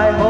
my home.